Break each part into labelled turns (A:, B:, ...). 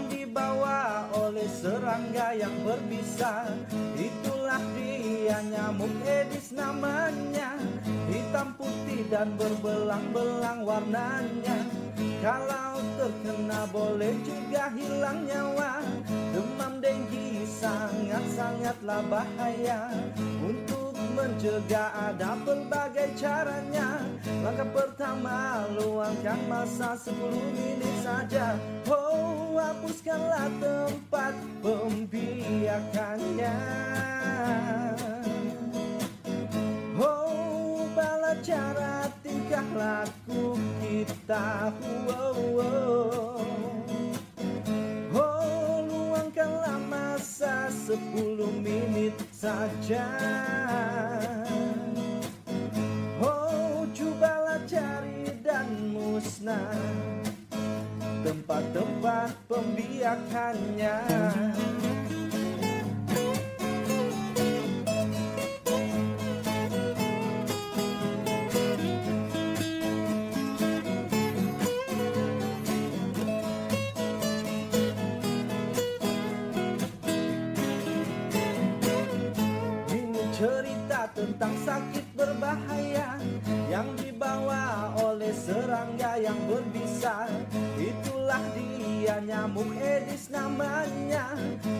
A: Yang dibawa oleh serangga yang berbisa Itulah dia nyamuk Edis namanya Hitam putih dan berbelang-belang warnanya. Kalau terkena boleh juga hilang nyawa. Demam denggi sangat-sangatlah bahaya. Untuk mencegah ada berbagai caranya. Langkah pertama luangkan masa 10 menit saja. Oh hapuskanlah tempat pembiakannya. Oh bala cara tingkah laku kita. Oh, oh. oh luangkanlah masa 10 menit saja. Oh cobalah cari dan musnah Tempat-tempat pembiakannya. Cerita tentang sakit berbahaya Yang dibawa serangga yang berbisa. Itulah dia nyamuk Edis namanya.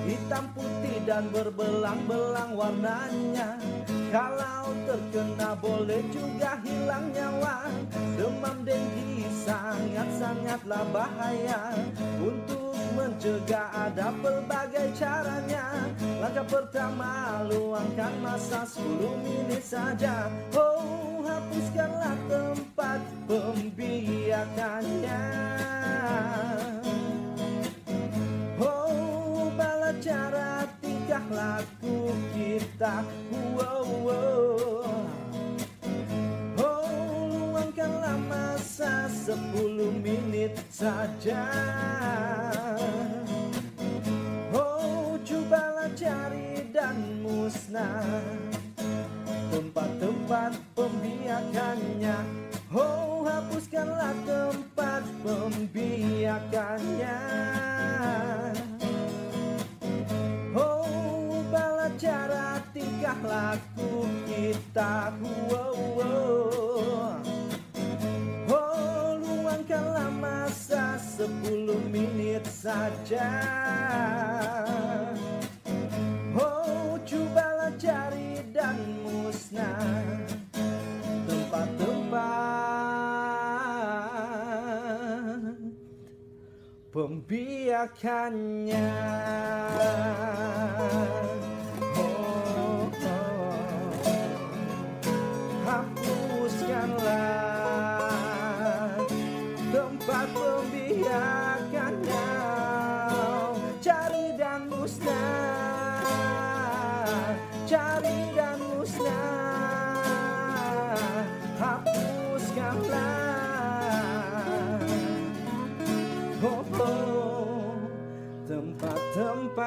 A: Hitam putih dan berbelang-belang warnanya. Kalau terkena boleh juga hilang nyawa. Demam denggi sangat-sangatlah bahaya. Untuk mencegah ada berbagai caranya. Langkah pertama luangkan masa 10 menit saja. Oh tempat pembiakannya Oh bala cara tingkah laku kita. Wow, wow. Oh luangkanlah masa 10 menit saja. Oh cobalah cari dan musnah. Tempat-tempat pembiakannya laku kita. Wow, wow. Oh luangkanlah masa 10 menit saja. Oh cobalah cari dan musnah Tempat-tempat Pembiakannya Cari dan musnah Hapuskanlah Oh, oh, tempat-tempat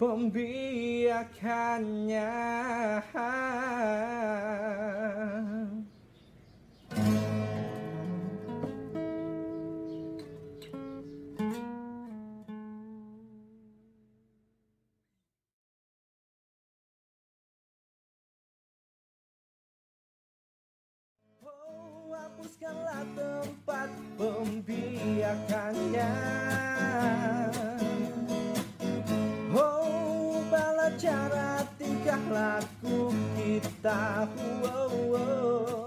A: pembiakannya. Tempat pembiakannya. Oh, bala cara tingkah laku kita. Oh,